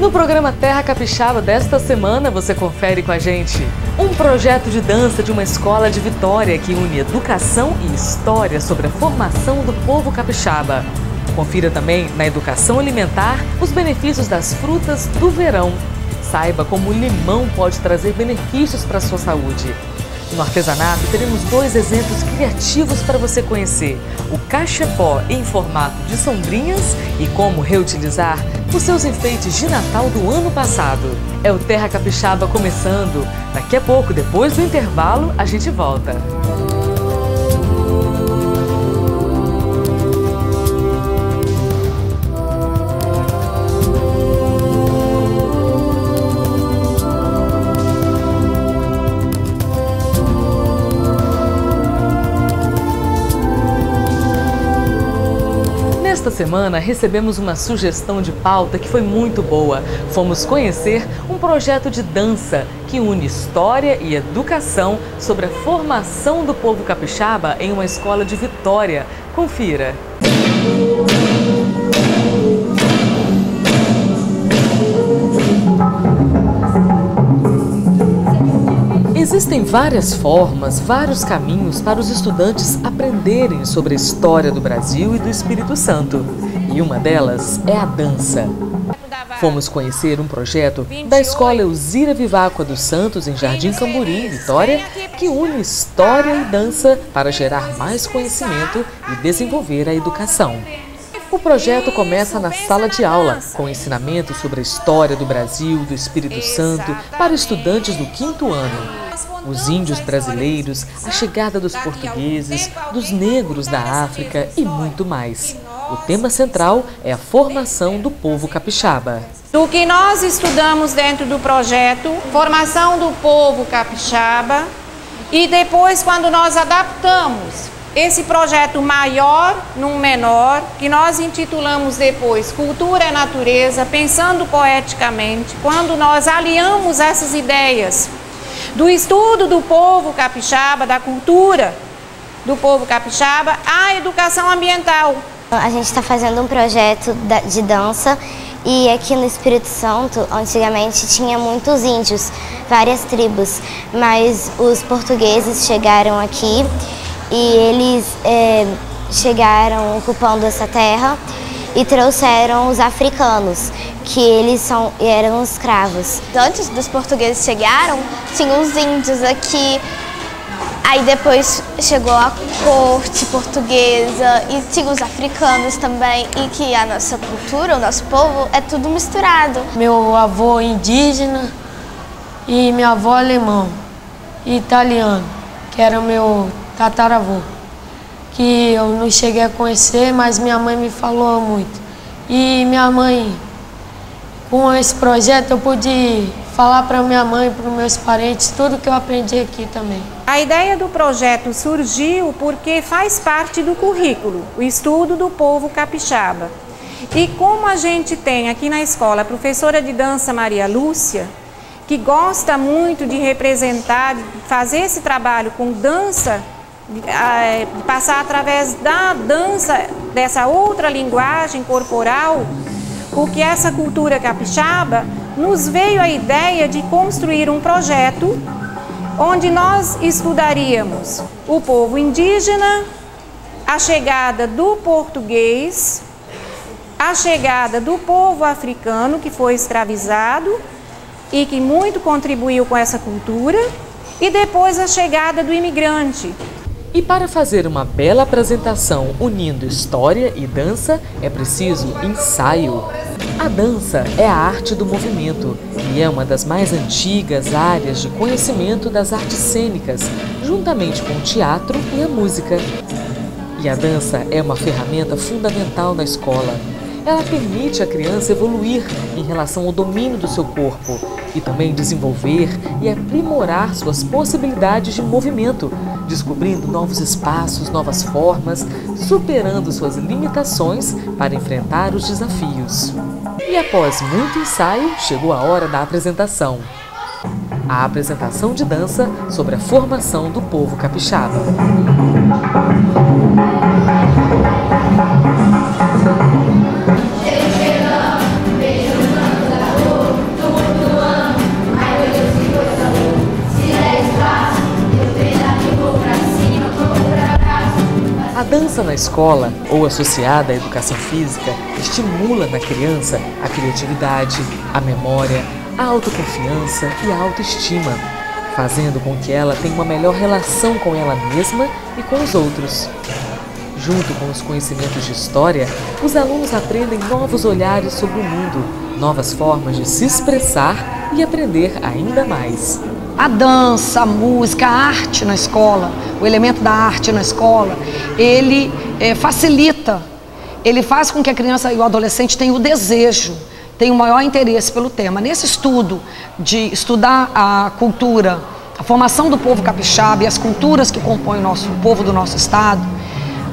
No programa Terra Capixaba desta semana, você confere com a gente um projeto de dança de uma escola de Vitória que une educação e história sobre a formação do povo capixaba. Confira também na educação alimentar os benefícios das frutas do verão. Saiba como o limão pode trazer benefícios para a sua saúde. No artesanato, teremos dois exemplos criativos para você conhecer: o cachepó em formato de sombrinhas e como reutilizar os seus enfeites de Natal do ano passado. É o Terra Capixaba começando. Daqui a pouco, depois do intervalo, a gente volta. Nesta semana recebemos uma sugestão de pauta que foi muito boa. Fomos conhecer um projeto de dança que une história e educação sobre a formação do povo capixaba em uma escola de Vitória. Confira. Existem várias formas, vários caminhos para os estudantes aprenderem sobre a história do Brasil e do Espírito Santo. E uma delas é a dança. Fomos conhecer um projeto da Escola Elzira Viváqua dos Santos, em Jardim Camburi, Vitória, que une história e dança para gerar mais conhecimento e desenvolver a educação. O projeto começa na sala de aula, com ensinamento sobre a história do Brasil, do Espírito Santo, para estudantes do quinto ano os índios brasileiros, a chegada dos portugueses, dos negros da África e muito mais. O tema central é a formação do povo capixaba. Do que nós estudamos dentro do projeto, formação do povo capixaba, e depois quando nós adaptamos esse projeto maior num menor, que nós intitulamos depois Cultura e Natureza, pensando poeticamente, quando nós aliamos essas ideias do estudo do povo capixaba, da cultura do povo capixaba, à educação ambiental. A gente está fazendo um projeto de dança e aqui no Espírito Santo, antigamente tinha muitos índios, várias tribos, mas os portugueses chegaram aqui e eles é, chegaram ocupando essa terra e trouxeram os africanos, que eles são, eram escravos. Antes dos portugueses chegaram, tinham os índios aqui, aí depois chegou a corte portuguesa e tinha os africanos também, e que a nossa cultura, o nosso povo, é tudo misturado. Meu avô indígena e minha avó alemão e italiano, que era meu tataravô que eu não cheguei a conhecer, mas minha mãe me falou muito. E minha mãe, com esse projeto, eu pude falar para minha mãe, para os meus parentes, tudo que eu aprendi aqui também. A ideia do projeto surgiu porque faz parte do currículo, o estudo do povo capixaba. E como a gente tem aqui na escola a professora de dança Maria Lúcia, que gosta muito de representar, de fazer esse trabalho com dança é, passar através da dança, dessa outra linguagem corporal, porque essa cultura capixaba nos veio a ideia de construir um projeto onde nós estudaríamos o povo indígena, a chegada do português, a chegada do povo africano que foi escravizado e que muito contribuiu com essa cultura, e depois a chegada do imigrante, e para fazer uma bela apresentação unindo história e dança, é preciso ensaio. A dança é a arte do movimento e é uma das mais antigas áreas de conhecimento das artes cênicas, juntamente com o teatro e a música. E a dança é uma ferramenta fundamental na escola. Ela permite à criança evoluir em relação ao domínio do seu corpo e também desenvolver e aprimorar suas possibilidades de movimento, descobrindo novos espaços, novas formas, superando suas limitações para enfrentar os desafios. E após muito ensaio, chegou a hora da apresentação. A apresentação de dança sobre a formação do povo capixaba. Dança na escola ou associada à educação física estimula na criança a criatividade, a memória, a autoconfiança e a autoestima, fazendo com que ela tenha uma melhor relação com ela mesma e com os outros. Junto com os conhecimentos de história, os alunos aprendem novos olhares sobre o mundo, novas formas de se expressar e aprender ainda mais. A dança, a música, a arte na escola, o elemento da arte na escola, ele é, facilita, ele faz com que a criança e o adolescente tenham o desejo, tenham o maior interesse pelo tema. Nesse estudo de estudar a cultura, a formação do povo capixaba e as culturas que compõem o nosso o povo do nosso estado,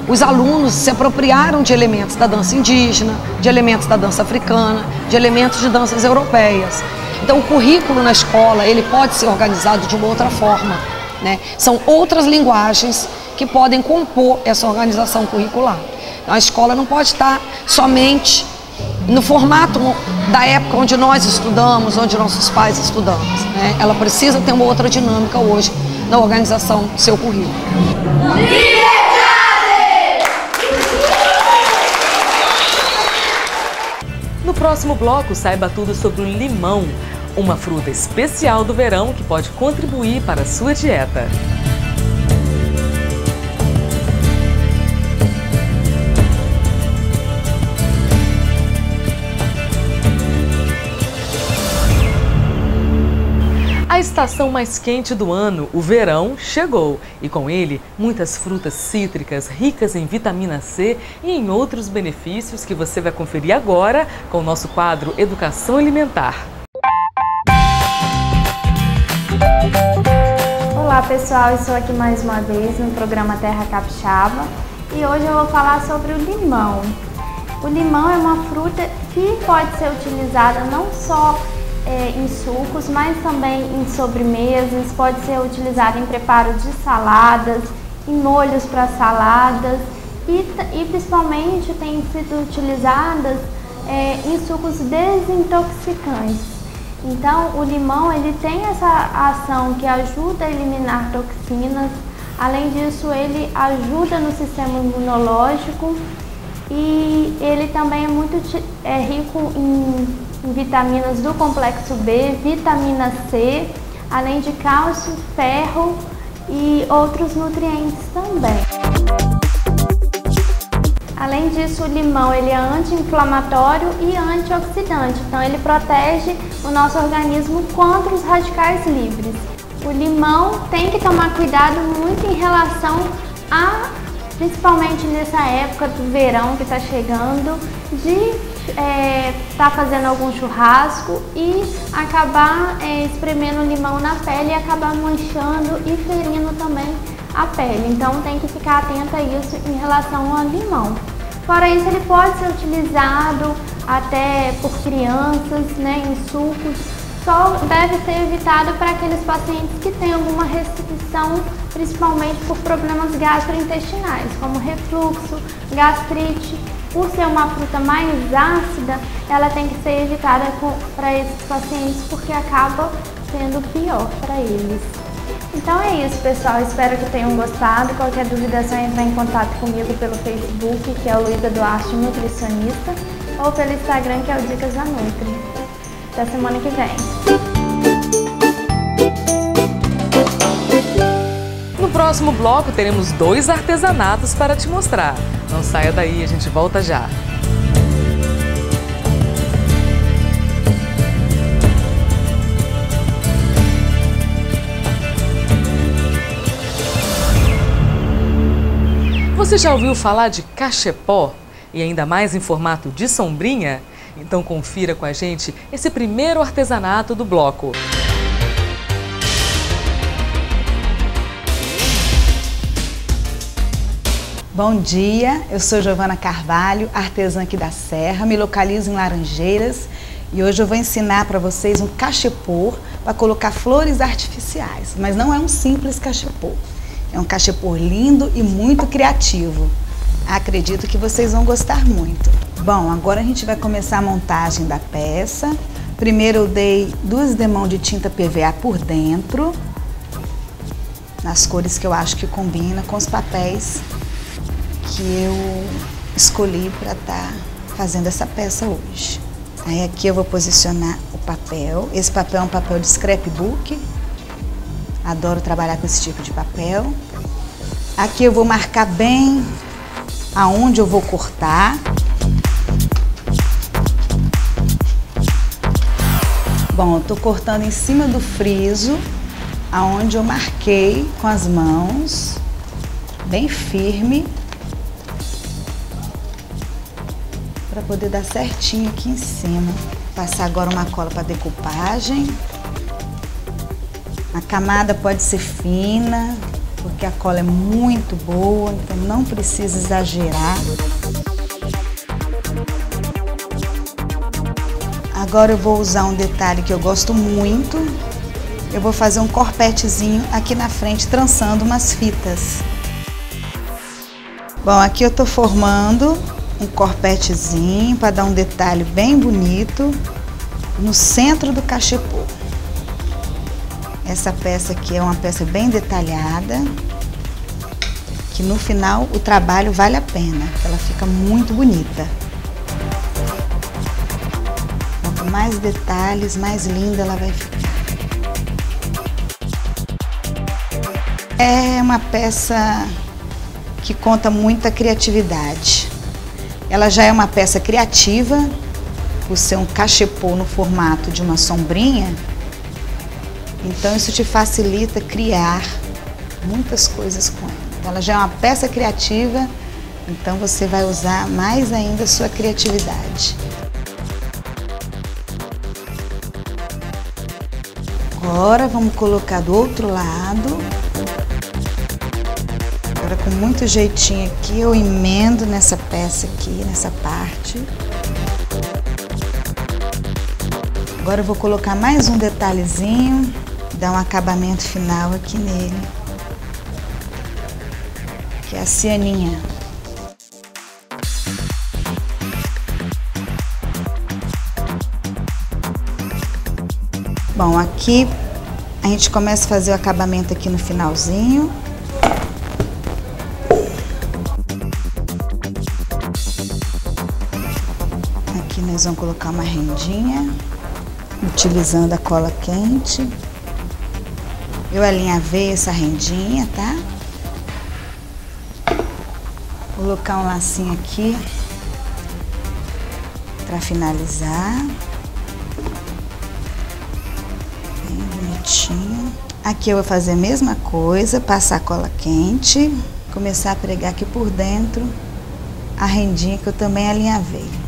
os alunos se apropriaram de elementos da dança indígena, de elementos da dança africana, de elementos de danças europeias. Então, o currículo na escola ele pode ser organizado de uma outra forma. Né? São outras linguagens que podem compor essa organização curricular. Então, a escola não pode estar somente no formato da época onde nós estudamos, onde nossos pais estudamos. Né? Ela precisa ter uma outra dinâmica hoje na organização do seu currículo. Próximo bloco, saiba tudo sobre o limão, uma fruta especial do verão que pode contribuir para a sua dieta. A estação mais quente do ano, o verão, chegou e com ele muitas frutas cítricas ricas em vitamina C e em outros benefícios que você vai conferir agora com o nosso quadro Educação Alimentar. Olá pessoal, estou aqui mais uma vez no programa Terra Capixaba e hoje eu vou falar sobre o limão. O limão é uma fruta que pode ser utilizada não só é, em sucos, mas também em sobremesas, pode ser utilizado em preparo de saladas, em molhos para saladas e, e, principalmente tem sido utilizadas é, em sucos desintoxicantes. Então, o limão ele tem essa ação que ajuda a eliminar toxinas. Além disso, ele ajuda no sistema imunológico e ele também é muito é, rico em vitaminas do complexo B, vitamina C, além de cálcio, ferro e outros nutrientes também. Além disso, o limão ele é anti-inflamatório e antioxidante, então ele protege o nosso organismo contra os radicais livres. O limão tem que tomar cuidado muito em relação a, principalmente nessa época do verão que está chegando, de é, tá fazendo algum churrasco e acabar é, espremendo limão na pele e acabar manchando e ferindo também a pele. Então tem que ficar atenta a isso em relação ao limão. Fora isso, ele pode ser utilizado até por crianças, né, em sucos. Só deve ser evitado para aqueles pacientes que têm alguma restrição, principalmente por problemas gastrointestinais, como refluxo, gastrite por ser uma fruta mais ácida, ela tem que ser evitada para esses pacientes porque acaba sendo pior para eles. Então é isso, pessoal. Espero que tenham gostado. Qualquer dúvida é só entrar em contato comigo pelo Facebook, que é o Luísa Duarte Nutricionista, ou pelo Instagram, que é o Dicas da Nutri. Até semana que vem. No próximo bloco teremos dois artesanatos para te mostrar. Não saia daí, a gente volta já. Você já ouviu falar de cachepó? E ainda mais em formato de sombrinha? Então confira com a gente esse primeiro artesanato do bloco. Bom dia, eu sou Giovana Carvalho, artesã aqui da Serra, me localizo em Laranjeiras e hoje eu vou ensinar para vocês um cachepô para colocar flores artificiais, mas não é um simples cachepô, é um cachepô lindo e muito criativo. Acredito que vocês vão gostar muito. Bom, agora a gente vai começar a montagem da peça. Primeiro eu dei duas demãos de tinta PVA por dentro, nas cores que eu acho que combina com os papéis que eu escolhi para estar tá fazendo essa peça hoje. Aí aqui eu vou posicionar o papel. Esse papel é um papel de scrapbook. Adoro trabalhar com esse tipo de papel. Aqui eu vou marcar bem aonde eu vou cortar. Bom, tô cortando em cima do friso, aonde eu marquei com as mãos, bem firme, poder dar certinho aqui em cima. Passar agora uma cola para decupagem. A camada pode ser fina, porque a cola é muito boa, então não precisa exagerar. Agora eu vou usar um detalhe que eu gosto muito. Eu vou fazer um corpetezinho aqui na frente, trançando umas fitas. Bom, aqui eu tô formando um corpetezinho para dar um detalhe bem bonito no centro do cachepô. Essa peça aqui é uma peça bem detalhada, que no final o trabalho vale a pena, ela fica muito bonita. mais detalhes, mais linda ela vai ficar. É uma peça que conta muita criatividade. Ela já é uma peça criativa, por ser um cachepô no formato de uma sombrinha. Então isso te facilita criar muitas coisas com ela. Então, ela já é uma peça criativa, então você vai usar mais ainda a sua criatividade. Agora vamos colocar do outro lado. Agora com muito jeitinho aqui eu emendo nessa peça aqui, nessa parte. Agora eu vou colocar mais um detalhezinho, dar um acabamento final aqui nele. Que é a cianinha. Bom, aqui a gente começa a fazer o acabamento aqui no finalzinho. Vamos colocar uma rendinha, utilizando a cola quente. Eu alinhavei essa rendinha, tá? Colocar um lacinho aqui para finalizar. bonitinho. Aqui eu vou fazer a mesma coisa, passar cola quente, começar a pregar aqui por dentro a rendinha que eu também alinhavei.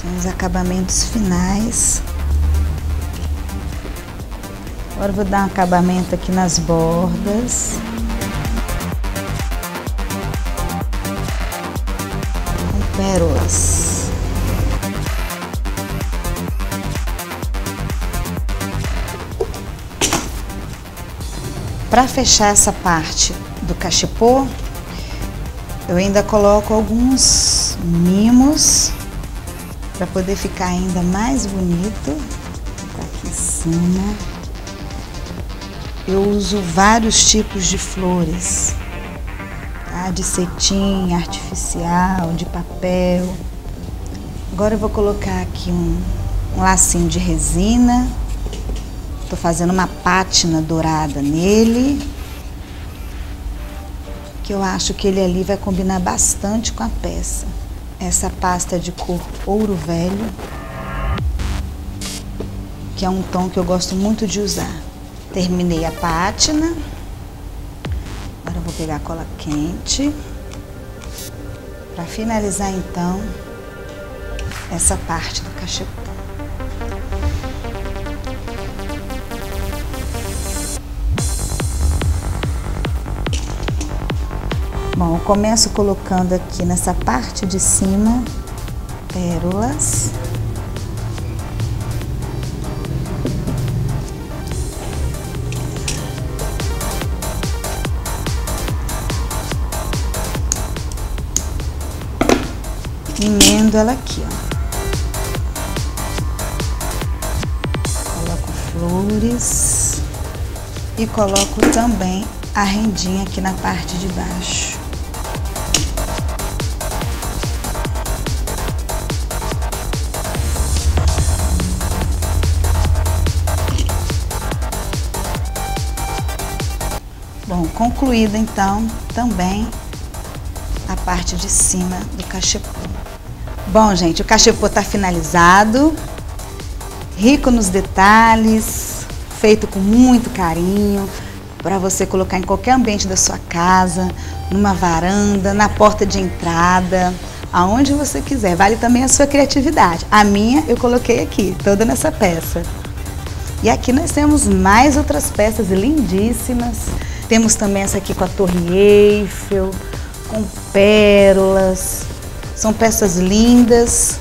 São os acabamentos finais. Agora vou dar um acabamento aqui nas bordas. Pérolas. Para fechar essa parte do cachepô, eu ainda coloco alguns mimos para poder ficar ainda mais bonito. Tá aqui em cima. Eu uso vários tipos de flores, tá? de cetim artificial, de papel. Agora eu vou colocar aqui um, um lacinho de resina Tô fazendo uma pátina dourada nele. Que eu acho que ele ali vai combinar bastante com a peça. Essa pasta de cor ouro velho. Que é um tom que eu gosto muito de usar. Terminei a pátina. Agora eu vou pegar a cola quente. Para finalizar então essa parte do cachepô. Bom, eu começo colocando aqui nessa parte de cima pérolas. Emendo ela aqui, ó. Coloco flores e coloco também a rendinha aqui na parte de baixo. Bom, concluída então também a parte de cima do cachepô. Bom, gente, o cachepô está finalizado, rico nos detalhes, feito com muito carinho, para você colocar em qualquer ambiente da sua casa, numa varanda, na porta de entrada, aonde você quiser. Vale também a sua criatividade. A minha eu coloquei aqui, toda nessa peça. E aqui nós temos mais outras peças lindíssimas. Temos também essa aqui com a Torre Eiffel, com pérolas. São peças lindas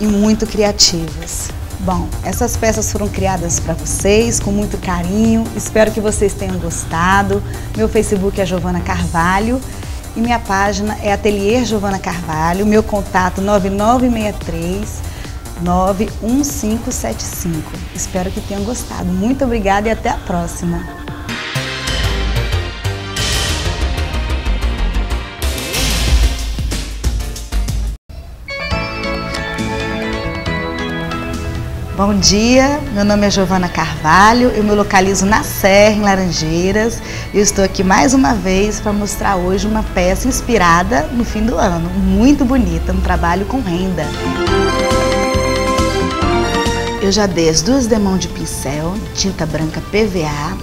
e muito criativas. Bom, essas peças foram criadas para vocês com muito carinho. Espero que vocês tenham gostado. Meu Facebook é Giovana Carvalho e minha página é Atelier Giovana Carvalho. Meu contato 9963 91575. Espero que tenham gostado. Muito obrigada e até a próxima. Bom dia, meu nome é Giovana Carvalho, eu me localizo na Serra, em Laranjeiras. Estou aqui mais uma vez para mostrar hoje uma peça inspirada no fim do ano, muito bonita, um trabalho com renda. Eu já dei as duas demãos de pincel, tinta branca PVA,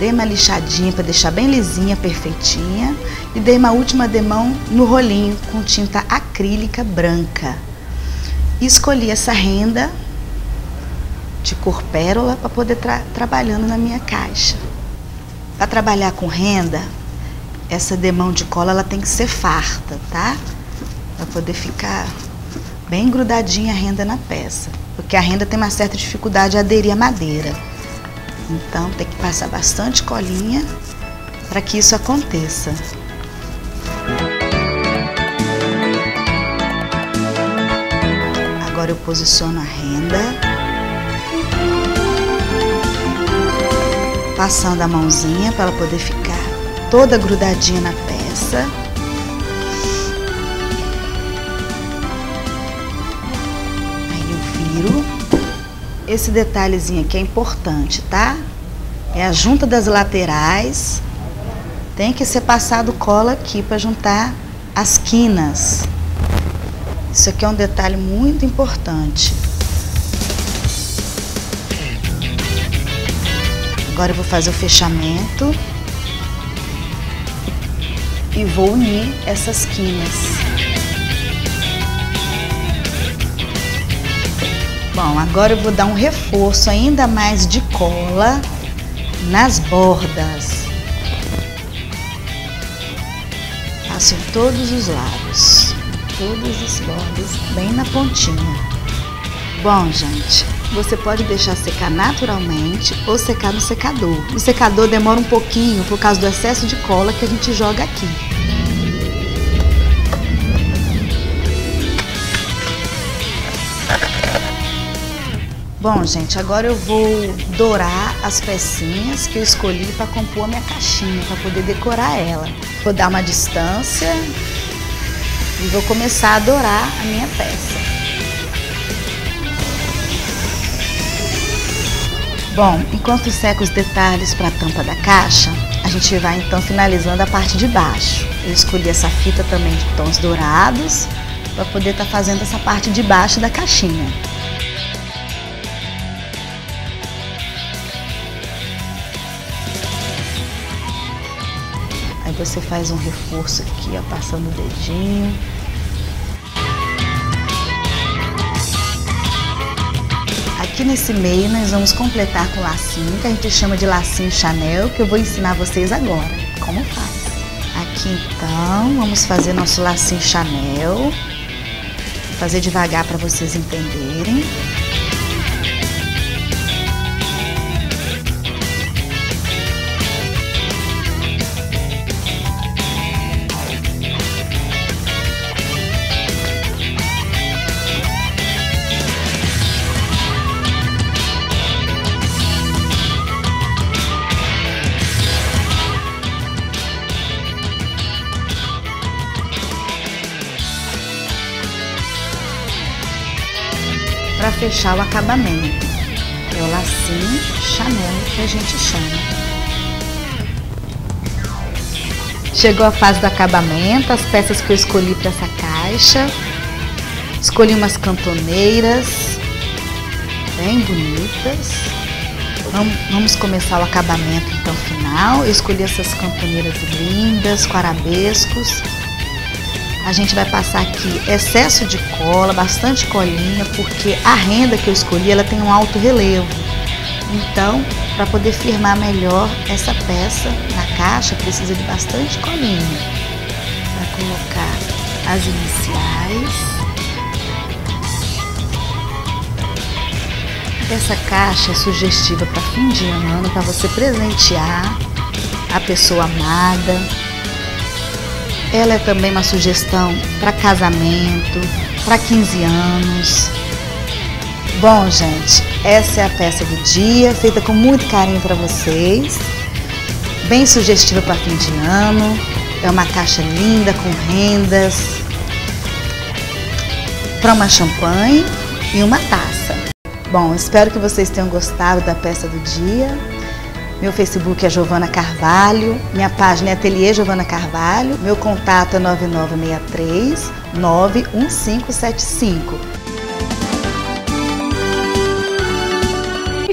dei uma lixadinha para deixar bem lisinha, perfeitinha, e dei uma última demão no rolinho com tinta acrílica branca. E escolhi essa renda de cor pérola para poder estar tra trabalhando na minha caixa. Para trabalhar com renda, essa demão de cola ela tem que ser farta, tá? Para poder ficar bem grudadinha a renda na peça. Porque a renda tem uma certa dificuldade de aderir à madeira. Então tem que passar bastante colinha para que isso aconteça. Agora eu posiciono a renda. Passando a mãozinha para ela poder ficar toda grudadinha na peça. Aí eu viro. Esse detalhezinho aqui é importante, tá? É a junta das laterais. Tem que ser passado cola aqui para juntar as quinas. Isso aqui é um detalhe muito importante. Agora eu vou fazer o fechamento e vou unir essas quinas. Bom, agora eu vou dar um reforço ainda mais de cola nas bordas. Passo em todos os lados, todos os bordas, bem na pontinha. Bom, gente, você pode deixar secar naturalmente ou secar no secador. O secador demora um pouquinho por causa do excesso de cola que a gente joga aqui. Bom, gente, agora eu vou dourar as pecinhas que eu escolhi para compor a minha caixinha, para poder decorar ela. Vou dar uma distância e vou começar a dourar a minha peça. Bom, enquanto seca os detalhes para a tampa da caixa, a gente vai então finalizando a parte de baixo. Eu escolhi essa fita também de tons dourados para poder estar tá fazendo essa parte de baixo da caixinha. Aí você faz um reforço aqui, ó, passando o dedinho. Nesse meio nós vamos completar com lacinho, que a gente chama de lacinho Chanel, que eu vou ensinar vocês agora como faz. Aqui então, vamos fazer nosso lacinho Chanel. Vou fazer devagar para vocês entenderem. Para fechar o acabamento. É o lacinho Chanel que a gente chama. Chegou a fase do acabamento, as peças que eu escolhi para essa caixa. Escolhi umas cantoneiras bem bonitas. Vamos, começar o acabamento então final. Eu escolhi essas cantoneiras lindas, com arabescos. A gente vai passar aqui excesso de cola, bastante colinha, porque a renda que eu escolhi ela tem um alto relevo. Então, para poder firmar melhor essa peça na caixa, precisa de bastante colinha. Para colocar as iniciais. Essa caixa é sugestiva para fim de ano, para você presentear a pessoa amada. Ela é também uma sugestão para casamento, para 15 anos. Bom, gente, essa é a peça do dia, feita com muito carinho para vocês. Bem sugestiva para fim de ano. É uma caixa linda com rendas. Para uma champanhe e uma taça. Bom, espero que vocês tenham gostado da peça do dia. Meu Facebook é Giovana Carvalho, minha página é Ateliê Giovana Carvalho, meu contato é 9963 91575.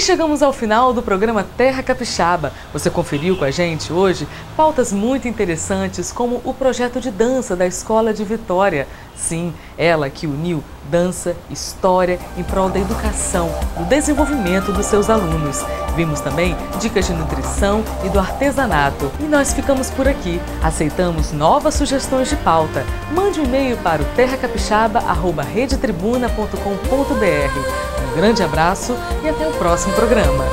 Chegamos ao final do programa Terra Capixaba. Você conferiu com a gente hoje pautas muito interessantes, como o projeto de dança da Escola de Vitória. Sim, ela que uniu dança, história em prol da educação, do desenvolvimento dos seus alunos. Vimos também dicas de nutrição e do artesanato. E nós ficamos por aqui. Aceitamos novas sugestões de pauta. Mande um e-mail para o terracapixaba.redetribuna.com.br. Grande abraço e até o próximo programa.